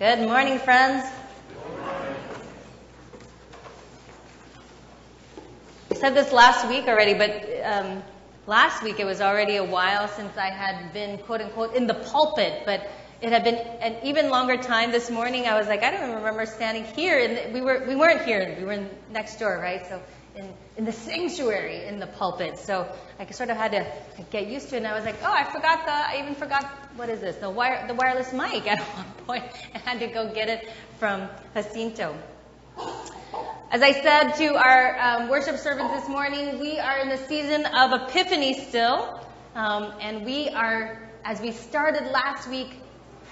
Good morning, friends. I said this last week already, but um, last week it was already a while since I had been, quote unquote, in the pulpit, but it had been an even longer time this morning. I was like, I don't even remember standing here. And we, were, we weren't here, we were next door, right? So in, in the sanctuary in the pulpit. So I sort of had to get used to it. And I was like, oh, I forgot the, I even forgot, what is this? The, wire, the wireless mic at one point. I had to go get it from Jacinto. As I said to our um, worship servants this morning, we are in the season of Epiphany still. Um, and we are, as we started last week,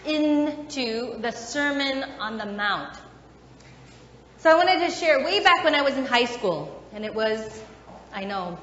into the Sermon on the Mount. So I wanted to share way back when I was in high school. And it was, I know,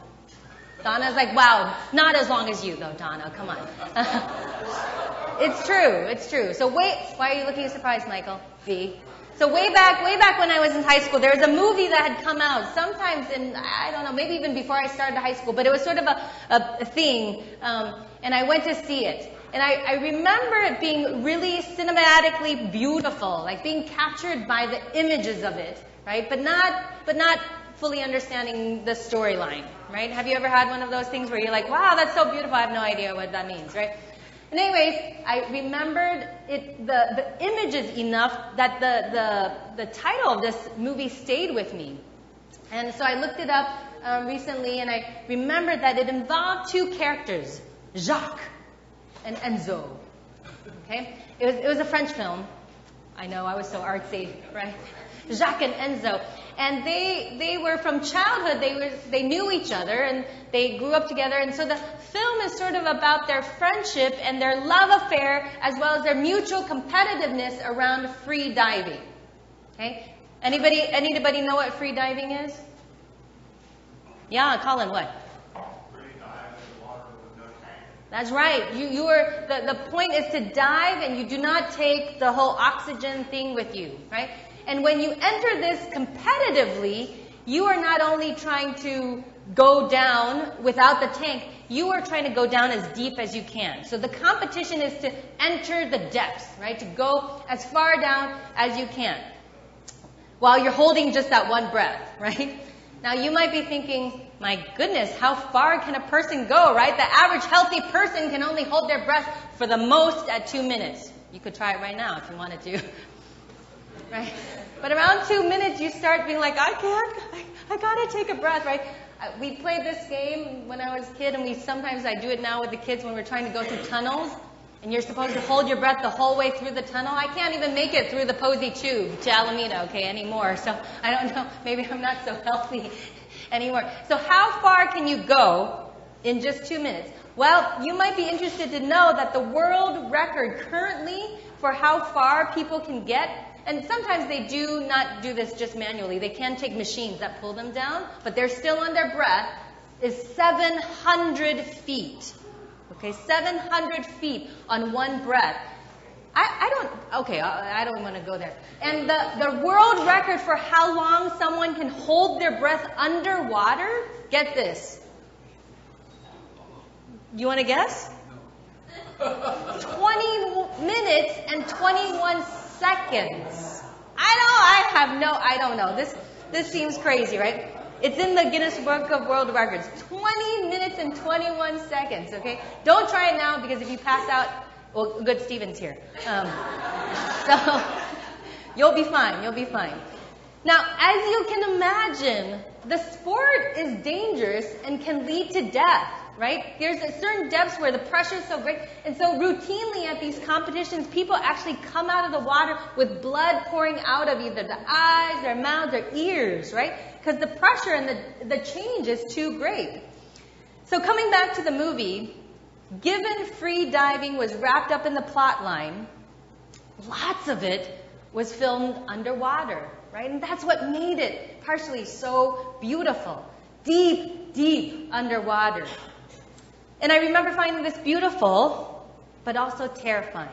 Donna's like, wow, not as long as you though, Donna, come on. it's true, it's true. So wait, why are you looking surprised, Michael? V. So way back, way back when I was in high school, there was a movie that had come out. Sometimes in, I don't know, maybe even before I started high school, but it was sort of a, a, a thing. Um, and I went to see it. And I, I remember it being really cinematically beautiful, like being captured by the images of it, right? But not, but not fully understanding the storyline, right? Have you ever had one of those things where you're like, wow, that's so beautiful, I have no idea what that means, right? And anyways, I remembered it, the, the images enough that the, the, the title of this movie stayed with me. And so I looked it up um, recently and I remembered that it involved two characters, Jacques and Enzo. Okay? It was, it was a French film. I know, I was so artsy, right? Jacques and Enzo. And they, they were from childhood, they, were, they knew each other and they grew up together. And so the film is sort of about their friendship and their love affair as well as their mutual competitiveness around free diving. Okay? Anybody, anybody know what free diving is? Yeah, Colin, what? Free dive in the water with a good. That's right. You, you are, the, the point is to dive and you do not take the whole oxygen thing with you, right? And when you enter this competitively, you are not only trying to go down without the tank, you are trying to go down as deep as you can. So the competition is to enter the depths, right? To go as far down as you can while you're holding just that one breath, right? Now you might be thinking, my goodness, how far can a person go, right? The average healthy person can only hold their breath for the most at two minutes. You could try it right now if you wanted to. right? But around two minutes, you start being like, I can't, I, I gotta take a breath, right? Uh, we played this game when I was a kid, and we sometimes I do it now with the kids when we're trying to go through tunnels, and you're supposed to hold your breath the whole way through the tunnel. I can't even make it through the Posey tube to Alameda, okay, anymore. So I don't know, maybe I'm not so healthy anymore. So how far can you go in just two minutes? Well, you might be interested to know that the world record currently for how far people can get and sometimes they do not do this just manually. They can take machines that pull them down, but they're still on their breath, is 700 feet. Okay, 700 feet on one breath. I, I don't, okay, I, I don't want to go there. And the, the world record for how long someone can hold their breath underwater, get this. You want to guess? 20 minutes and 21 seconds. I don't I have no, I don't know. This, this seems crazy, right? It's in the Guinness Book of World Records. 20 minutes and 21 seconds, okay? Don't try it now because if you pass out, well, good Steven's here. Um, so, you'll be fine, you'll be fine. Now, as you can imagine, the sport is dangerous and can lead to death right? There's a certain depths where the pressure is so great. And so routinely at these competitions, people actually come out of the water with blood pouring out of either the eyes, their mouths, their ears, right? Because the pressure and the, the change is too great. So coming back to the movie, given free diving was wrapped up in the plot line, lots of it was filmed underwater, right? And that's what made it partially so beautiful. Deep, deep underwater. And I remember finding this beautiful, but also terrifying.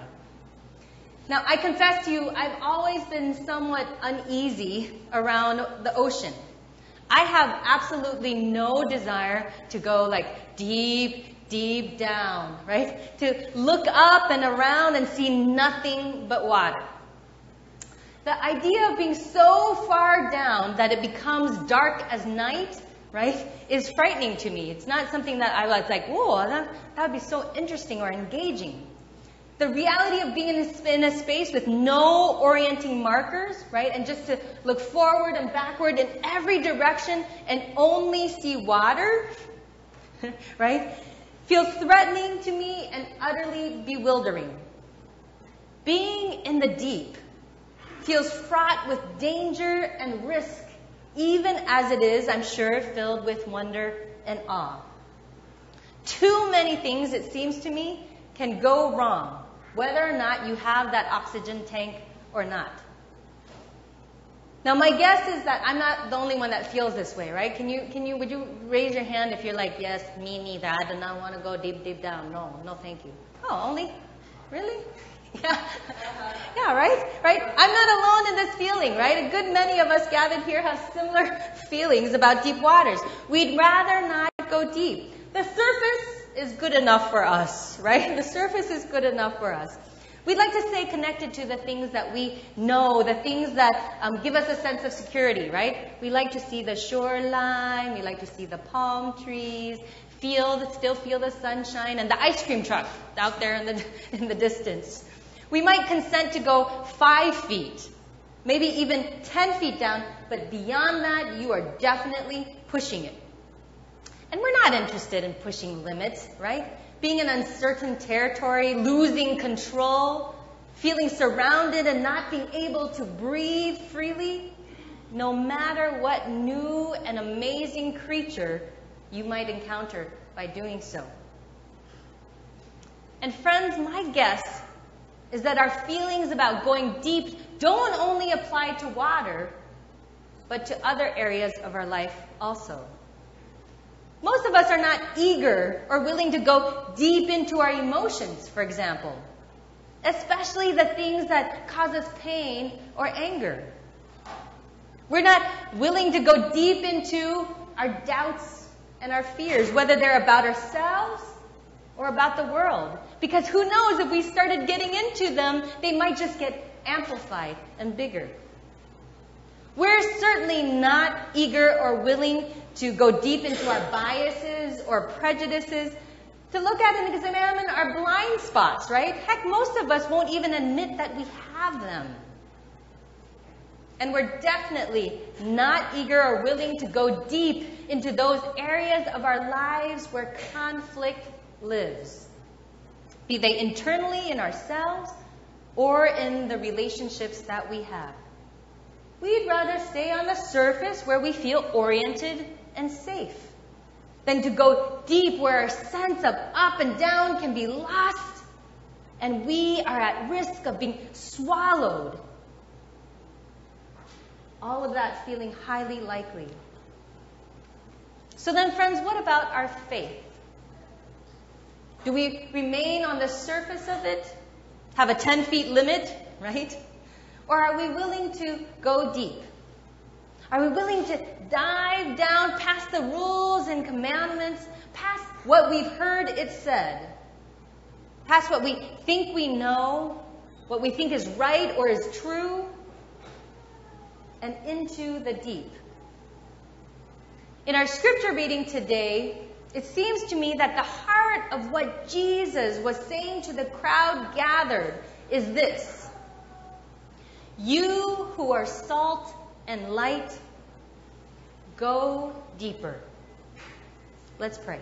Now, I confess to you, I've always been somewhat uneasy around the ocean. I have absolutely no desire to go like deep, deep down, right? To look up and around and see nothing but water. The idea of being so far down that it becomes dark as night, right, is frightening to me. It's not something that I was like, whoa, that, that would be so interesting or engaging. The reality of being in a, in a space with no orienting markers, right, and just to look forward and backward in every direction and only see water, right, feels threatening to me and utterly bewildering. Being in the deep feels fraught with danger and risk, even as it is, I'm sure, filled with wonder and awe. Too many things, it seems to me, can go wrong, whether or not you have that oxygen tank or not. Now, my guess is that I'm not the only one that feels this way, right? Can you, can you, would you raise your hand if you're like, yes, me neither. I do not want to go deep, deep down. No, no, thank you. Oh, only? Really? Yeah. Yeah, right? Right? I'm not alone in this feeling, right? A good many of us gathered here have similar feelings about deep waters. We'd rather not go deep. The surface is good enough for us, right? The surface is good enough for us. We'd like to stay connected to the things that we know, the things that um, give us a sense of security, right? We like to see the shoreline, we like to see the palm trees, feel the, still feel the sunshine, and the ice cream truck out there in the, in the distance. We might consent to go five feet, maybe even 10 feet down, but beyond that, you are definitely pushing it. And we're not interested in pushing limits, right? being in uncertain territory, losing control, feeling surrounded and not being able to breathe freely, no matter what new and amazing creature you might encounter by doing so. And friends, my guess is that our feelings about going deep don't only apply to water, but to other areas of our life also. Most of us are not eager or willing to go deep into our emotions, for example, especially the things that cause us pain or anger. We're not willing to go deep into our doubts and our fears, whether they're about ourselves or about the world. Because who knows, if we started getting into them, they might just get amplified and bigger. We're certainly not eager or willing to go deep into our biases or prejudices, to look at and examine our blind spots, right? Heck, most of us won't even admit that we have them. And we're definitely not eager or willing to go deep into those areas of our lives where conflict lives, be they internally in ourselves or in the relationships that we have. We'd rather stay on the surface where we feel oriented and safe than to go deep where our sense of up and down can be lost and we are at risk of being swallowed. All of that feeling highly likely. So then, friends, what about our faith? Do we remain on the surface of it? Have a 10 feet limit, right? Or are we willing to go deep? Are we willing to dive down past the rules and commandments, past what we've heard it said, past what we think we know, what we think is right or is true, and into the deep? In our scripture reading today, it seems to me that the heart of what Jesus was saying to the crowd gathered is this you who are salt and light, go deeper. Let's pray.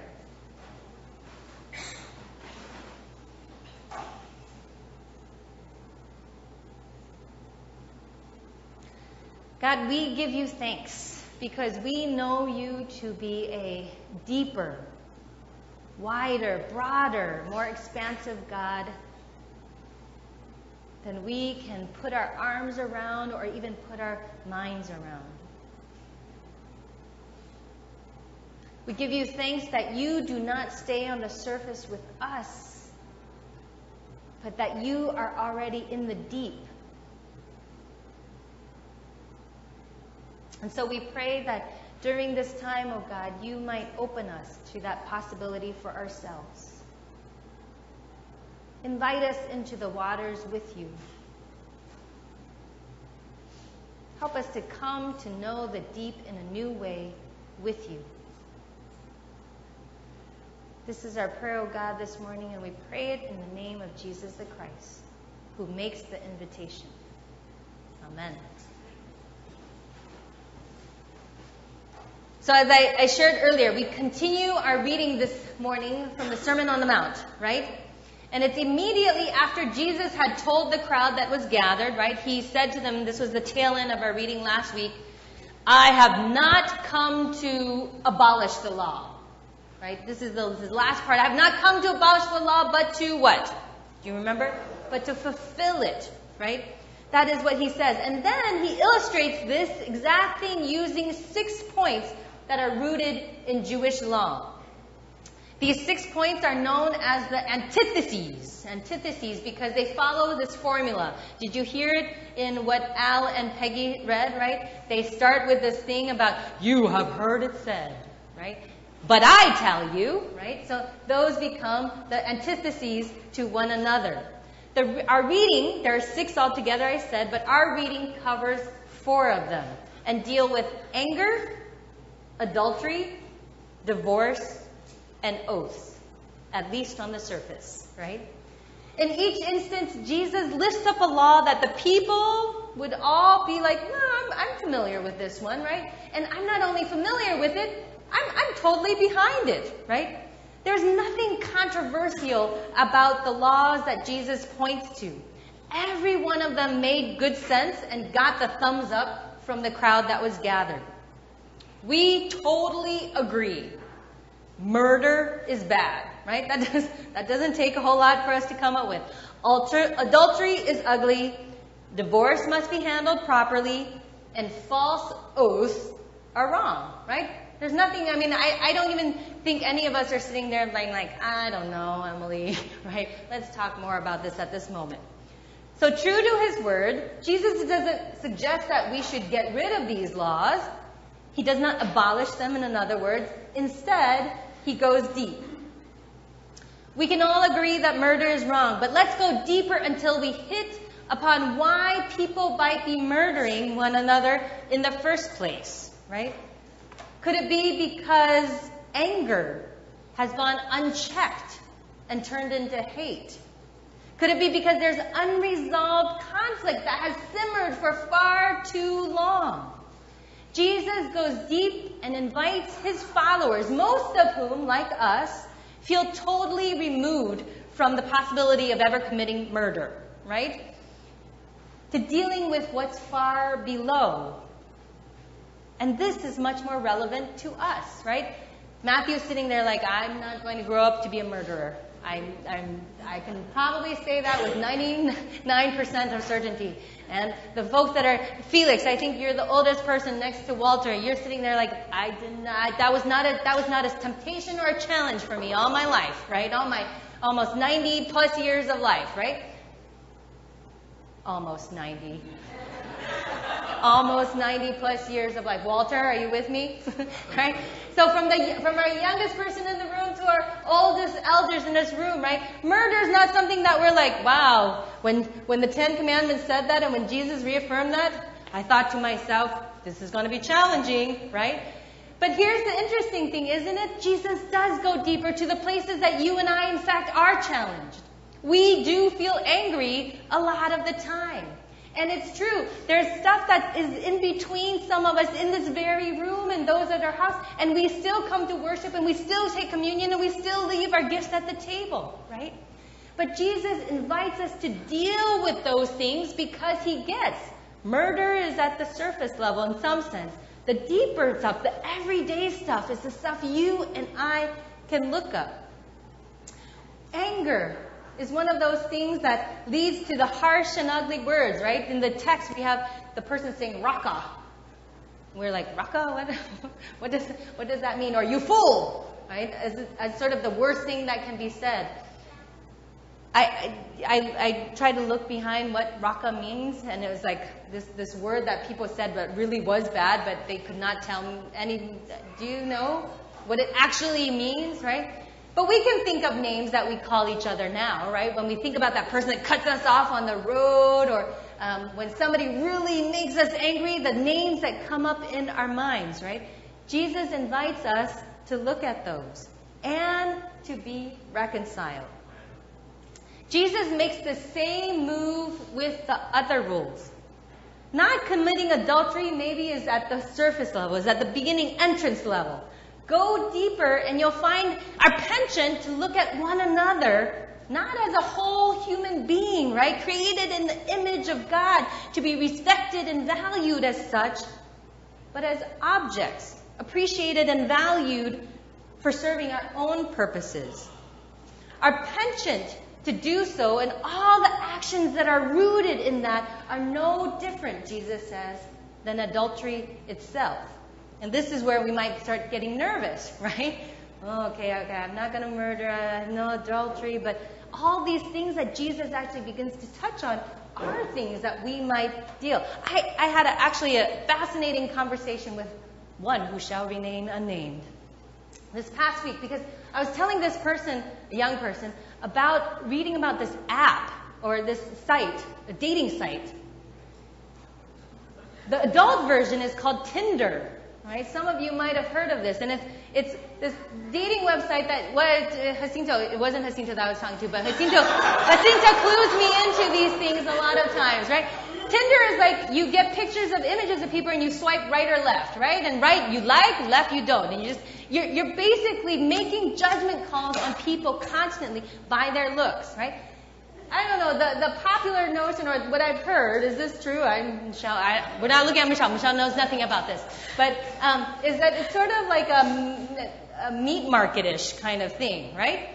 God, we give you thanks because we know you to be a deeper, wider, broader, more expansive God than we can put our arms around or even put our minds around. We give you thanks that you do not stay on the surface with us, but that you are already in the deep. And so we pray that during this time, oh God, you might open us to that possibility for ourselves. Invite us into the waters with you. Help us to come to know the deep in a new way with you. This is our prayer, O God, this morning, and we pray it in the name of Jesus the Christ, who makes the invitation. Amen. So, as I, I, shared earlier, we continue our reading this morning from the Sermon on the Mount, right? And it's immediately after Jesus had told the crowd that was gathered, right? He said to them, this was the tail end of our reading last week, I have not come to abolish the law, right? This is the, this is the last part. I have not come to abolish the law, but to what? Do you remember? But to fulfill it, right? That is what he says. And then he illustrates this exact thing using six points that are rooted in Jewish law. These six points are known as the antitheses. Antitheses because they follow this formula. Did you hear it in what Al and Peggy read, right? They start with this thing about, you have heard it said, right? But I tell you, right? So those become the antitheses to one another. The, our reading, there are six altogether, I said, but our reading covers four of them and deal with anger, adultery, divorce, and oaths, at least on the surface, right? In each instance, Jesus lists up a law that the people would all be like, no, I'm, I'm familiar with this one, right? And I'm not only familiar with it, I'm, I'm totally behind it, right? There's nothing controversial about the laws that Jesus points to. Every one of them made good sense and got the thumbs up from the crowd that was gathered. We totally agree. Murder is bad, right? That, does, that doesn't take a whole lot for us to come up with. Alter, adultery is ugly. Divorce must be handled properly. And false oaths are wrong, right? There's nothing, I mean, I, I don't even think any of us are sitting there like, like, I don't know, Emily, right? Let's talk more about this at this moment. So, true to his word, Jesus doesn't suggest that we should get rid of these laws. He does not abolish them, in other words. Instead, he goes deep. We can all agree that murder is wrong, but let's go deeper until we hit upon why people might be murdering one another in the first place, right? Could it be because anger has gone unchecked and turned into hate? Could it be because there's unresolved conflict that has simmered for far too long? Jesus goes deep and invites his followers, most of whom, like us, feel totally removed from the possibility of ever committing murder, right? To dealing with what's far below. And this is much more relevant to us, right? Matthew's sitting there like, I'm not going to grow up to be a murderer. I'm, I'm, I can probably say that with 99% of certainty. And the folks that are, Felix, I think you're the oldest person next to Walter. You're sitting there like, I did not, that was not a, that was not a temptation or a challenge for me all my life, right? All my almost 90 plus years of life, right? Almost 90 almost 90 plus years of life. Walter, are you with me? right? So from the from our youngest person in the room to our oldest elders in this room, right? Murder is not something that we're like, wow. When when the Ten Commandments said that and when Jesus reaffirmed that, I thought to myself, this is going to be challenging, right? But here's the interesting thing, isn't it? Jesus does go deeper to the places that you and I, in fact, are challenged. We do feel angry a lot of the time. And it's true. There's stuff that is in between some of us in this very room and those at our house, and we still come to worship and we still take communion and we still leave our gifts at the table, right? But Jesus invites us to deal with those things because he gets murder is at the surface level in some sense. The deeper stuff, the everyday stuff, is the stuff you and I can look up. Anger is one of those things that leads to the harsh and ugly words, right? In the text, we have the person saying raka. We're like, raka? What, what, does, what does that mean? Or you fool, right? As, as sort of the worst thing that can be said. I, I, I tried to look behind what raka means, and it was like this, this word that people said but really was bad, but they could not tell me any. Do you know what it actually means, right? But we can think of names that we call each other now, right? When we think about that person that cuts us off on the road or um, when somebody really makes us angry, the names that come up in our minds, right? Jesus invites us to look at those and to be reconciled. Jesus makes the same move with the other rules. Not committing adultery maybe is at the surface level, is at the beginning entrance level. Go deeper and you'll find our penchant to look at one another not as a whole human being, right? Created in the image of God to be respected and valued as such, but as objects, appreciated and valued for serving our own purposes. Our penchant to do so and all the actions that are rooted in that are no different, Jesus says, than adultery itself. And this is where we might start getting nervous, right? Okay, okay, I'm not going to murder, have no adultery, but all these things that Jesus actually begins to touch on are things that we might deal. I, I had a, actually a fascinating conversation with one who shall remain unnamed this past week because I was telling this person, a young person, about reading about this app or this site, a dating site. The adult version is called Tinder. Right? Some of you might have heard of this, and it's it's this dating website that was uh, Jacinto. It wasn't Jacinto that I was talking to, but Jacinto Jacinto clues me into these things a lot of times, right? Tinder is like you get pictures of images of people and you swipe right or left, right? And right you like, left you don't, and you just you're you're basically making judgment calls on people constantly by their looks, right? I don't know, the, the popular notion or what I've heard, is this true? I'm Michelle, I, we're not looking at Michelle. Michelle knows nothing about this. But, um, is that it's sort of like a, a meat market-ish kind of thing, right?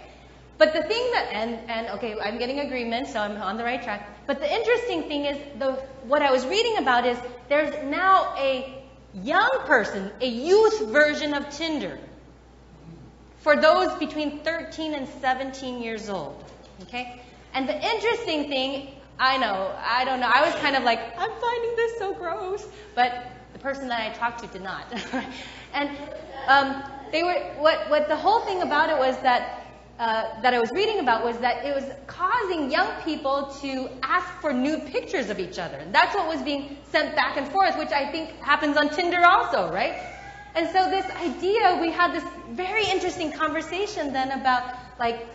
But the thing that, and, and okay, I'm getting agreement, so I'm on the right track. But the interesting thing is, the, what I was reading about is there's now a young person, a youth version of Tinder for those between 13 and 17 years old. Okay? And the interesting thing, I know, I don't know, I was kind of like, I'm finding this so gross. But the person that I talked to did not. and um, they were, what, what the whole thing about it was that uh, that I was reading about was that it was causing young people to ask for nude pictures of each other. That's what was being sent back and forth, which I think happens on Tinder also, right? And so this idea, we had this very interesting conversation then about like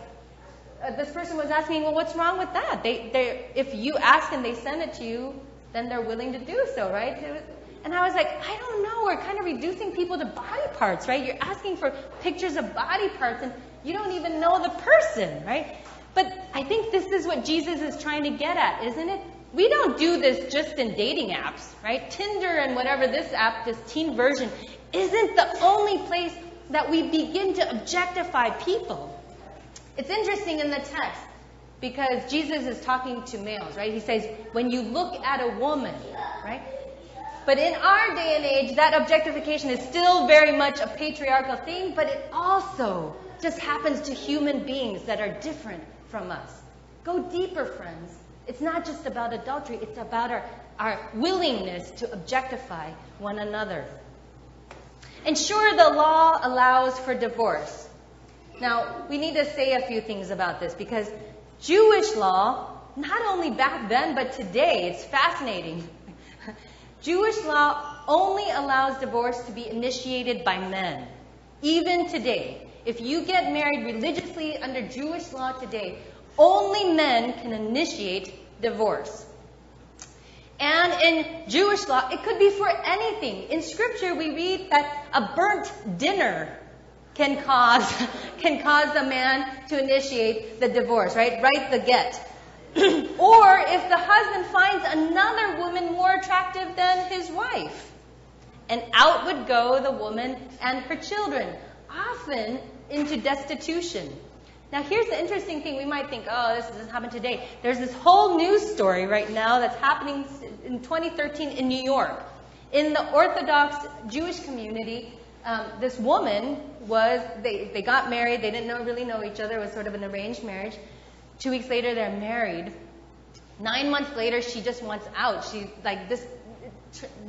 uh, this person was asking, well, what's wrong with that? They, they, if you ask and they send it to you, then they're willing to do so, right? And I was like, I don't know. We're kind of reducing people to body parts, right? You're asking for pictures of body parts, and you don't even know the person, right? But I think this is what Jesus is trying to get at, isn't it? We don't do this just in dating apps, right? Tinder and whatever this app, this teen version, isn't the only place that we begin to objectify people. It's interesting in the text because Jesus is talking to males, right? He says, when you look at a woman, right? But in our day and age, that objectification is still very much a patriarchal thing, but it also just happens to human beings that are different from us. Go deeper, friends. It's not just about adultery, it's about our, our willingness to objectify one another. And sure, the law allows for divorce. Now, we need to say a few things about this because Jewish law, not only back then, but today, it's fascinating. Jewish law only allows divorce to be initiated by men. Even today, if you get married religiously under Jewish law today, only men can initiate divorce. And in Jewish law, it could be for anything. In Scripture, we read that a burnt dinner can cause can cause a man to initiate the divorce, right? Write the get. or if the husband finds another woman more attractive than his wife, and out would go the woman and her children, often into destitution. Now, here's the interesting thing. We might think, oh, this doesn't happen today. There's this whole news story right now that's happening in 2013 in New York. In the Orthodox Jewish community, um, this woman was, they, they got married, they didn't know, really know each other, it was sort of an arranged marriage. Two weeks later, they're married. Nine months later, she just wants out. She's like, this,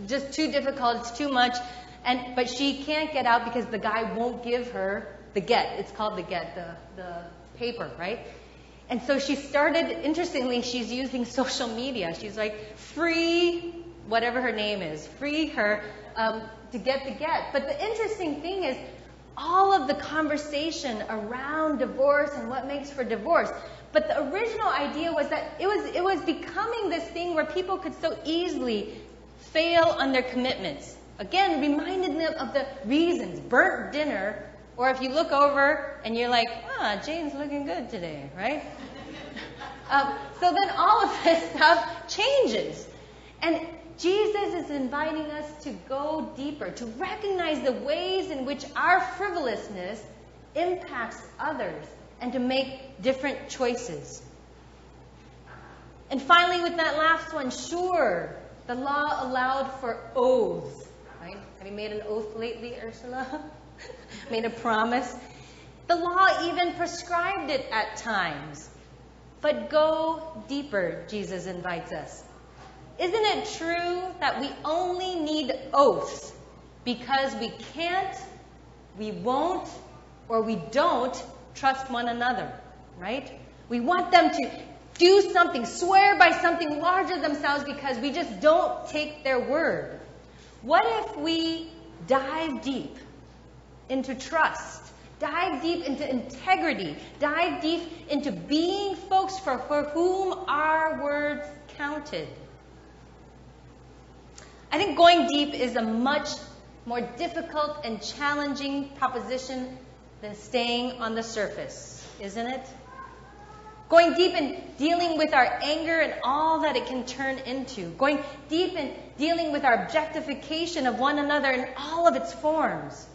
just too difficult, it's too much. And, but she can't get out because the guy won't give her the get. It's called the get, the, the paper, right? And so she started, interestingly, she's using social media. She's like, free, whatever her name is, free her um, to get the get. But the interesting thing is, all of the conversation around divorce and what makes for divorce. But the original idea was that it was, it was becoming this thing where people could so easily fail on their commitments. Again, reminded them of the reasons. Burnt dinner, or if you look over and you're like, ah, Jane's looking good today, right? um, so then all of this stuff changes. And Jesus is inviting us to go deeper, to recognize the ways in which our frivolousness impacts others, and to make different choices. And finally, with that last one, sure, the law allowed for oaths. Right? Have you made an oath lately, Ursula? made a promise? The law even prescribed it at times. But go deeper, Jesus invites us. Isn't it true that we only need oaths because we can't, we won't, or we don't trust one another, right? We want them to do something, swear by something larger than themselves because we just don't take their word. What if we dive deep into trust, dive deep into integrity, dive deep into being folks for, for whom our words counted? I think going deep is a much more difficult and challenging proposition than staying on the surface, isn't it? Going deep in dealing with our anger and all that it can turn into. Going deep in dealing with our objectification of one another in all of its forms.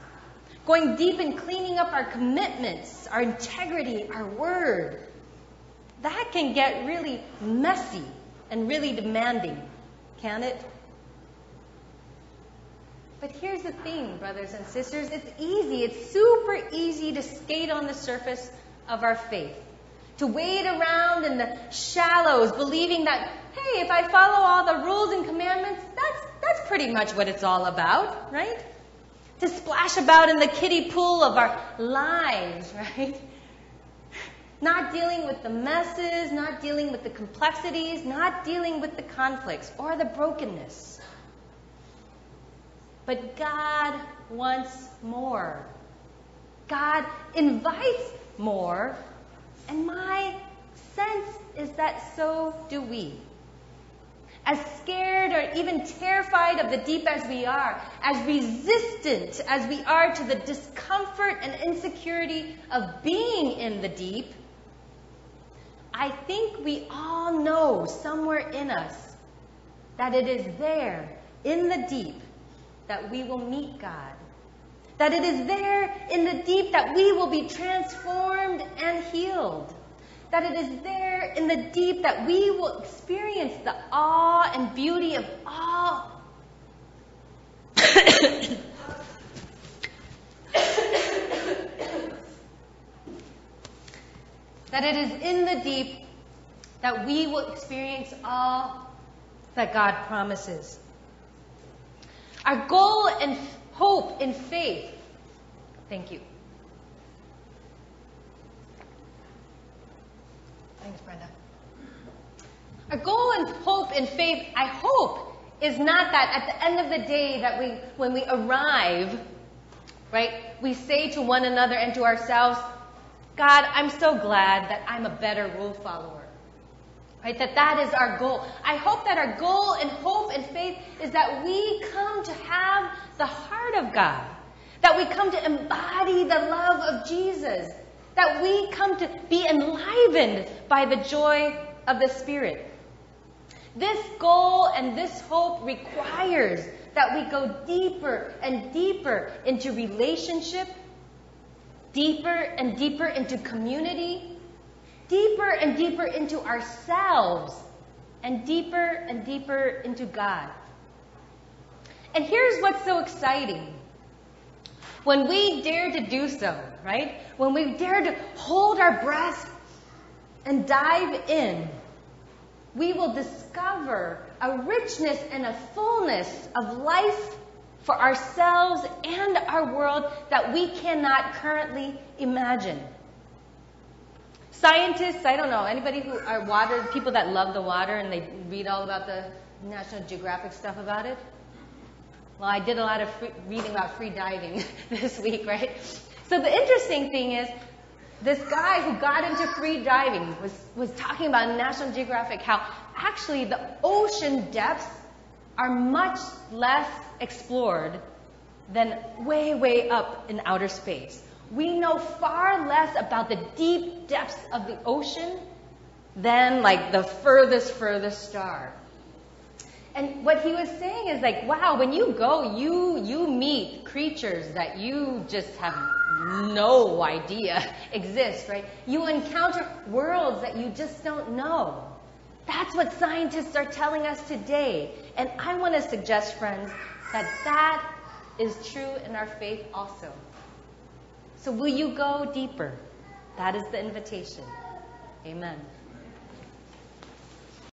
Going deep in cleaning up our commitments, our integrity, our word. That can get really messy and really demanding, can it? But here's the thing, brothers and sisters it's easy, it's super easy to skate on the surface of our faith. To wade around in the shallows, believing that, hey, if I follow all the rules and commandments, that's, that's pretty much what it's all about, right? To splash about in the kiddie pool of our lives, right? Not dealing with the messes, not dealing with the complexities, not dealing with the conflicts or the brokenness. But God wants more. God invites more. And my sense is that so do we. As scared or even terrified of the deep as we are, as resistant as we are to the discomfort and insecurity of being in the deep, I think we all know somewhere in us that it is there, in the deep, that we will meet God. That it is there in the deep that we will be transformed and healed. That it is there in the deep that we will experience the awe and beauty of all. that it is in the deep that we will experience all that God promises. Our goal and hope and faith. Thank you. Thanks, Brenda. Our goal and hope and faith, I hope, is not that at the end of the day that we, when we arrive, right, we say to one another and to ourselves, God, I'm so glad that I'm a better rule follower. Right? That that is our goal. I hope that our goal and hope and faith is that we come to have the heart of God. That we come to embody the love of Jesus. That we come to be enlivened by the joy of the Spirit. This goal and this hope requires that we go deeper and deeper into relationship, deeper and deeper into community, deeper and deeper into ourselves and deeper and deeper into God. And here's what's so exciting. When we dare to do so, right? When we dare to hold our breath and dive in, we will discover a richness and a fullness of life for ourselves and our world that we cannot currently imagine. Scientists, I don't know, anybody who are water, people that love the water and they read all about the National Geographic stuff about it? Well, I did a lot of free, reading about free diving this week, right? So the interesting thing is, this guy who got into free diving was, was talking about National Geographic how actually the ocean depths are much less explored than way, way up in outer space. We know far less about the deep depths of the ocean than like the furthest, furthest star. And what he was saying is like, wow, when you go, you you meet creatures that you just have no idea exist, right? You encounter worlds that you just don't know. That's what scientists are telling us today. And I want to suggest, friends, that that is true in our faith also. So will you go deeper? That is the invitation. Amen.